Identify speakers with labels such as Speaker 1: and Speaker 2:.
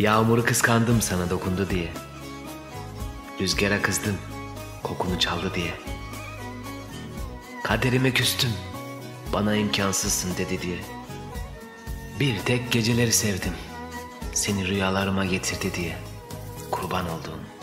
Speaker 1: Yağmuru kıskandım sana dokundu diye. Rüzgara kızdım kokunu çaldı diye. Kaderime küstüm bana imkansızsın dedi diye. Bir tek geceleri sevdim seni rüyalarıma getirdi diye. Kurban olduğum